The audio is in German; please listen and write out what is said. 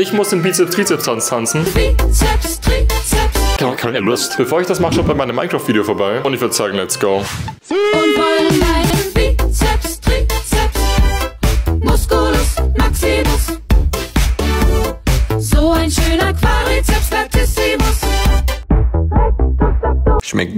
Ich muss den Bizeps-Trizeps-Tanz tanzen. Bizeps, Trizeps. Keine, keine Lust. Bevor ich das mache, schaut bei meinem Minecraft-Video vorbei. Und ich würde sagen, let's go. Und wollen Schmeckt